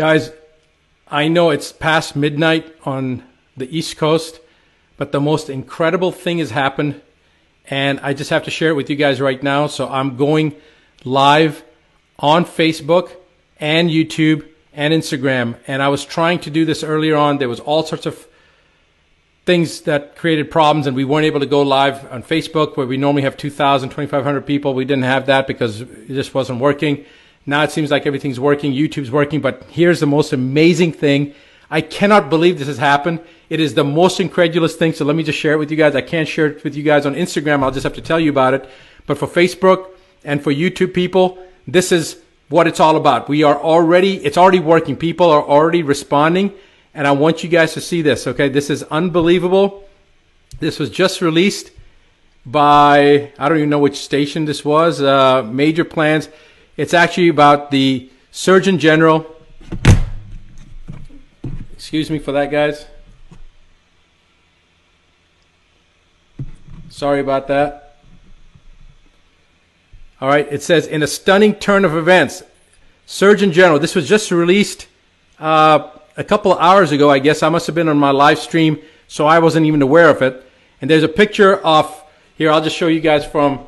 Guys, I know it's past midnight on the East Coast, but the most incredible thing has happened, and I just have to share it with you guys right now. So I'm going live on Facebook and YouTube and Instagram, and I was trying to do this earlier on. There was all sorts of things that created problems, and we weren't able to go live on Facebook where we normally have 2,000, 2,500 people. We didn't have that because it just wasn't working. Now it seems like everything's working. YouTube's working, but here's the most amazing thing. I cannot believe this has happened. It is the most incredulous thing. So let me just share it with you guys. I can't share it with you guys on Instagram. I'll just have to tell you about it. But for Facebook and for YouTube people, this is what it's all about. We are already, it's already working. People are already responding. And I want you guys to see this. Okay. This is unbelievable. This was just released by, I don't even know which station this was, uh, Major Plans. It's actually about the Surgeon General. Excuse me for that, guys. Sorry about that. All right, it says in a stunning turn of events, Surgeon General. This was just released uh, a couple of hours ago. I guess I must have been on my live stream, so I wasn't even aware of it. And there's a picture of here. I'll just show you guys from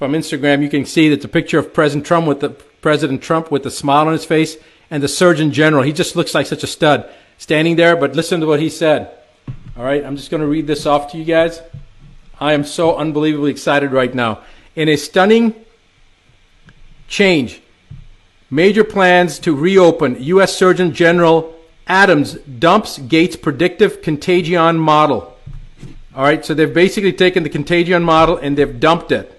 from Instagram, you can see that the picture of President Trump with the President Trump with a smile on his face and the Surgeon General. He just looks like such a stud standing there, but listen to what he said. All right, I'm just going to read this off to you guys. I am so unbelievably excited right now. In a stunning change, major plans to reopen, U.S. Surgeon General Adams dumps Gates' predictive contagion model. All right, so they've basically taken the contagion model and they've dumped it.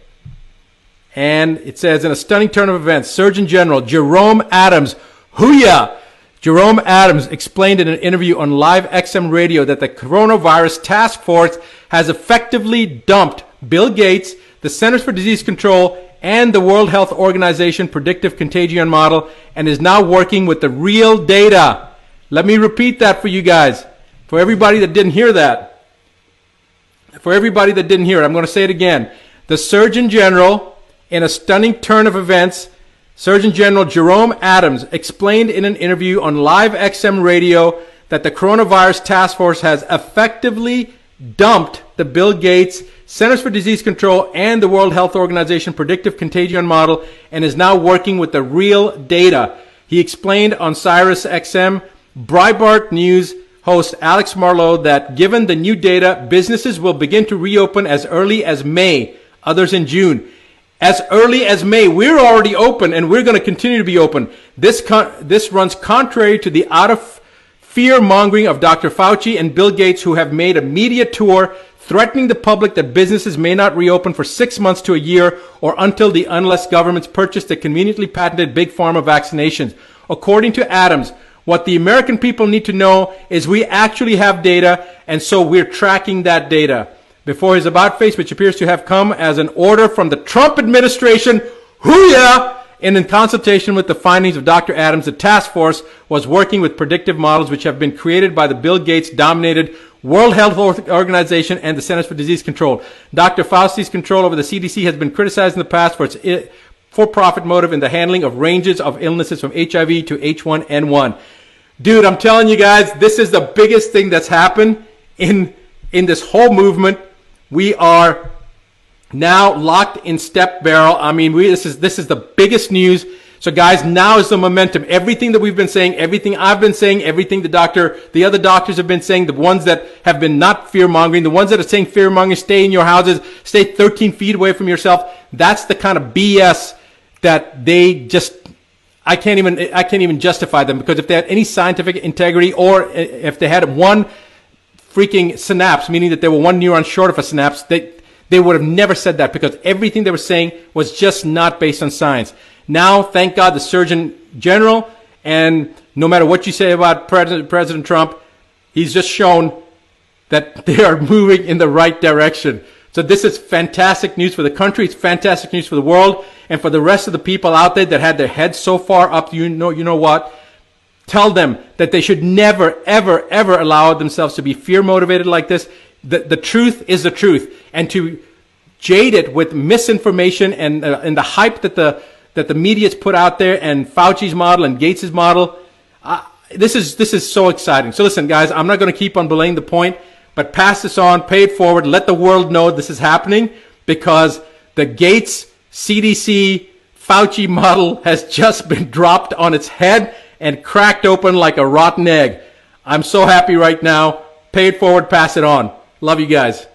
And it says, in a stunning turn of events, Surgeon General Jerome Adams, hooyah! Jerome Adams explained in an interview on Live XM radio that the coronavirus task force has effectively dumped Bill Gates, the Centers for Disease Control, and the World Health Organization predictive contagion model and is now working with the real data. Let me repeat that for you guys. For everybody that didn't hear that. For everybody that didn't hear it, I'm going to say it again. The Surgeon General in a stunning turn of events, Surgeon General Jerome Adams explained in an interview on Live XM radio that the coronavirus task force has effectively dumped the Bill Gates Centers for Disease Control and the World Health Organization predictive contagion model and is now working with the real data. He explained on Sirius XM Breitbart News host Alex Marlow that given the new data, businesses will begin to reopen as early as May, others in June as early as May. We're already open and we're going to continue to be open. This, con- this runs contrary to the out of fear mongering of Dr. Fauci and Bill Gates who have made a media tour threatening the public that businesses may not reopen for six months to a year or until the unless governments purchase the conveniently patented big pharma vaccinations. According to Adams, what the American people need to know is we actually have data and so we're tracking that data before his about face, which appears to have come as an order from the Trump administration, hooyah! And in consultation with the findings of Dr. Adams, the task force was working with predictive models which have been created by the Bill Gates dominated World Health Organization and the Centers for Disease Control. Dr. Fauci's control over the CDC has been criticized in the past for its for-profit motive in the handling of ranges of illnesses from HIV to H1N1. Dude, I'm telling you guys, this is the biggest thing that's happened in, in this whole movement we are now locked in step barrel. I mean, we, this is, this is the biggest news. So guys, now is the momentum. Everything that we've been saying, everything I've been saying, everything the doctor, the other doctors have been saying, the ones that have been not fear mongering, the ones that are saying fear mongering, stay in your houses, stay 13 feet away from yourself. That's the kind of BS that they just, I can't even, I can't even justify them because if they had any scientific integrity or if they had one freaking synapse, meaning that they were one neuron short of a synapse, they, they would have never said that because everything they were saying was just not based on science. Now, thank God, the Surgeon General, and no matter what you say about President, President Trump, he's just shown that they are moving in the right direction. So this is fantastic news for the country. It's fantastic news for the world and for the rest of the people out there that had their heads so far up. You know, you know what? Tell them that they should never, ever, ever allow themselves to be fear motivated like this. The, the truth is the truth. And to jade it with misinformation and, uh, and the hype that the, that the media's put out there and Fauci's model and Gates's model, uh, this is, this is so exciting. So listen, guys, I'm not going to keep on belaying the point, but pass this on, pay it forward, let the world know this is happening because the Gates, CDC, Fauci model has just been dropped on its head and cracked open like a rotten egg. I'm so happy right now. Pay it forward, pass it on. Love you guys.